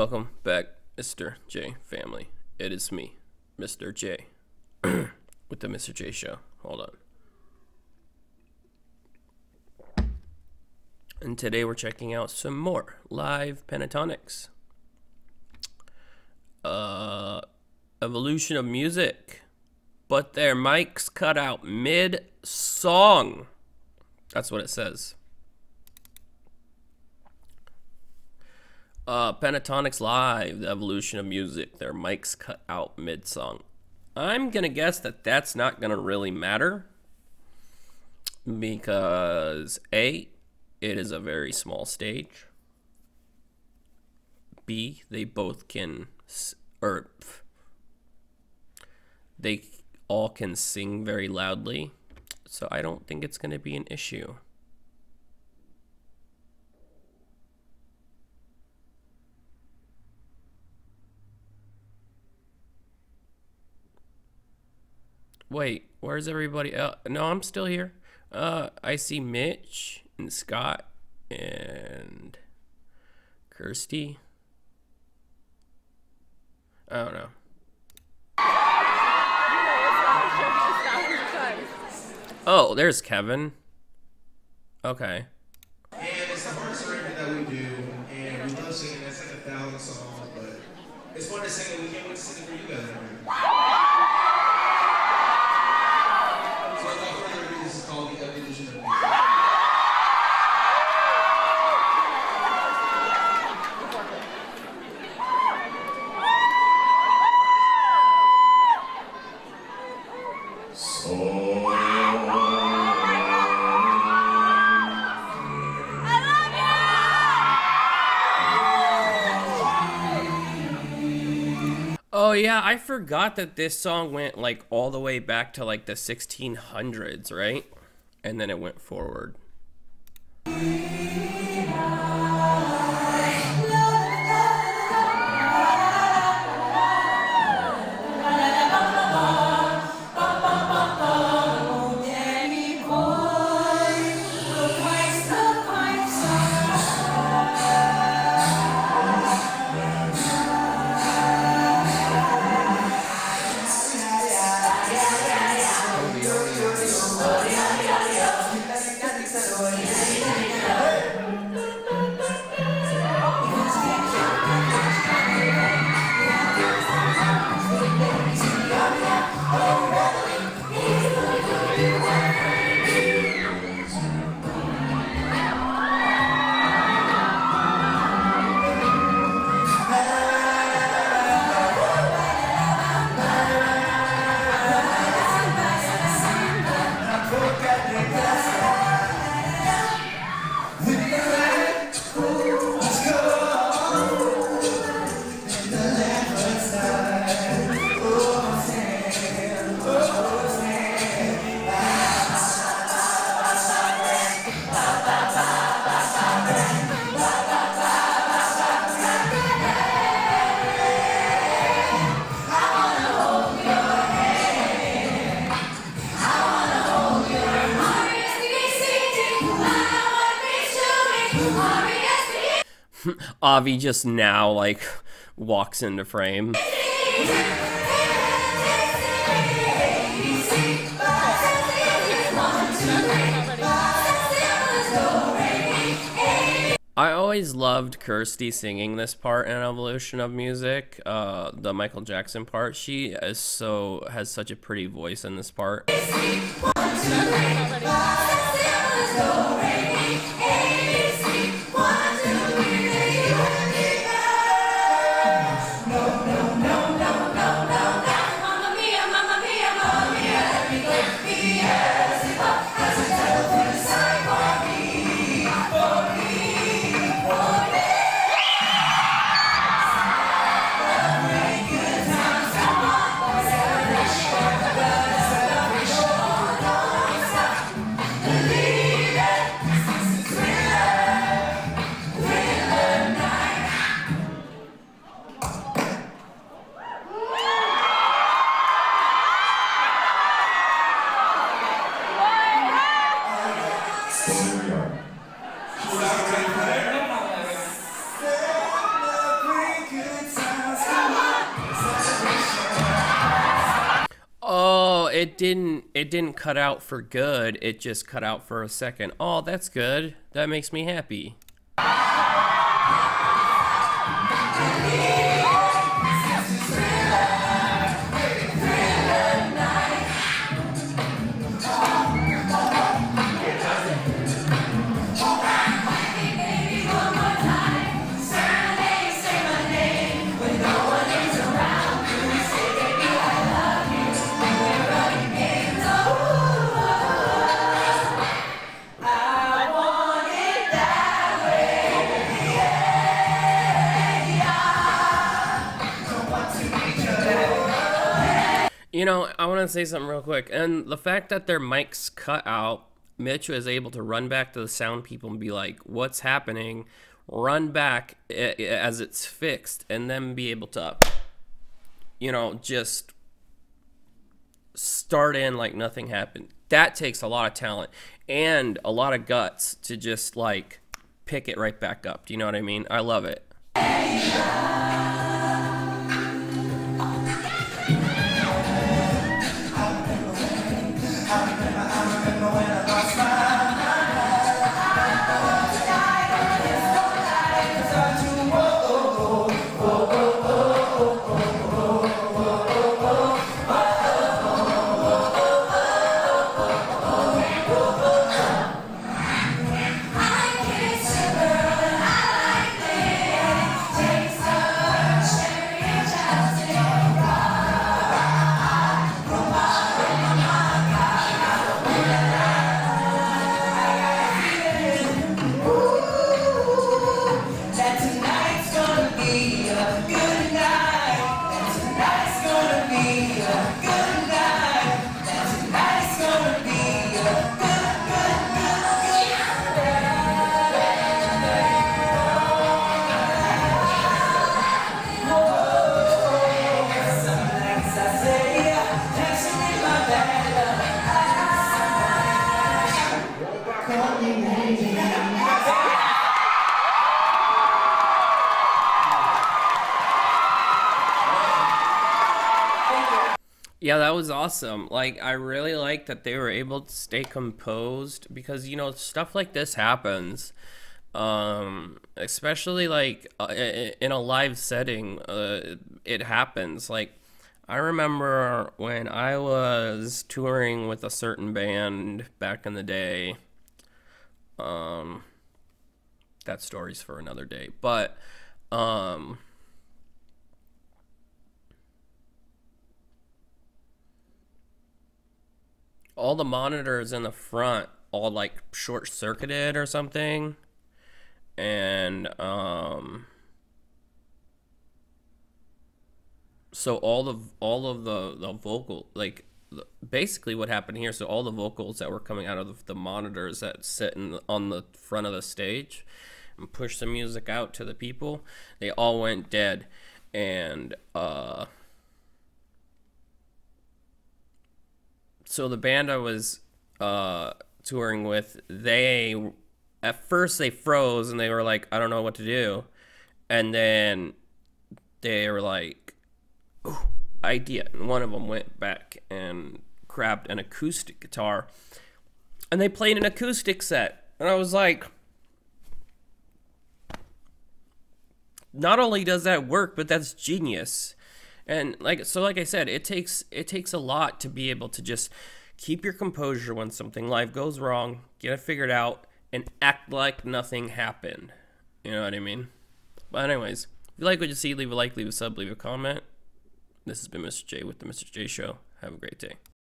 Welcome back, Mr. J family. It is me, Mr. J, with the Mr. J show. Hold on. And today we're checking out some more live Pentatonix. Uh, evolution of music, but their mics cut out mid song. That's what it says. Uh, Pentatonix Live, the evolution of music. Their mics cut out mid song. I'm gonna guess that that's not gonna really matter because A, it is a very small stage. B, they both can, or they all can sing very loudly. So I don't think it's gonna be an issue. Wait, where's everybody else? No, I'm still here. Uh, I see Mitch and Scott and Kirstie. I don't know. Oh, there's Kevin. Okay. Yeah, I forgot that this song went like all the way back to like the 1600s, right? And then it went forward. Avi just now like walks into frame. I always loved Kirstie singing this part in Evolution of Music, uh, the Michael Jackson part. She is so has such a pretty voice in this part. Oh, it didn't it didn't cut out for good. It just cut out for a second. Oh, that's good. That makes me happy. You know, I want to say something real quick. And the fact that their mics cut out, Mitch was able to run back to the sound people and be like, what's happening? Run back as it's fixed, and then be able to, you know, just start in like nothing happened. That takes a lot of talent and a lot of guts to just like pick it right back up. Do you know what I mean? I love it. happened when I lost my Yeah, that was awesome. Like, I really like that they were able to stay composed because, you know, stuff like this happens. Um, especially like uh, in a live setting, uh, it happens. Like, I remember when I was touring with a certain band back in the day. Um, that story's for another day. But, um, all the monitors in the front all like short circuited or something. And um so all the all of the the vocal like basically what happened here so all the vocals that were coming out of the monitors that sit in, on the front of the stage and push the music out to the people they all went dead. And uh so the band I was uh, touring with, they at first they froze and they were like, I don't know what to do, and then they were like, idea, and one of them went back and grabbed an acoustic guitar, and they played an acoustic set, and I was like. Not only does that work, but that's genius and like so like i said it takes it takes a lot to be able to just keep your composure when something live goes wrong get it figured out and act like nothing happened. You know what i mean? But anyways if you like what you see leave a like leave a sub leave a comment. This has been mr j with the mr j show. Have a great day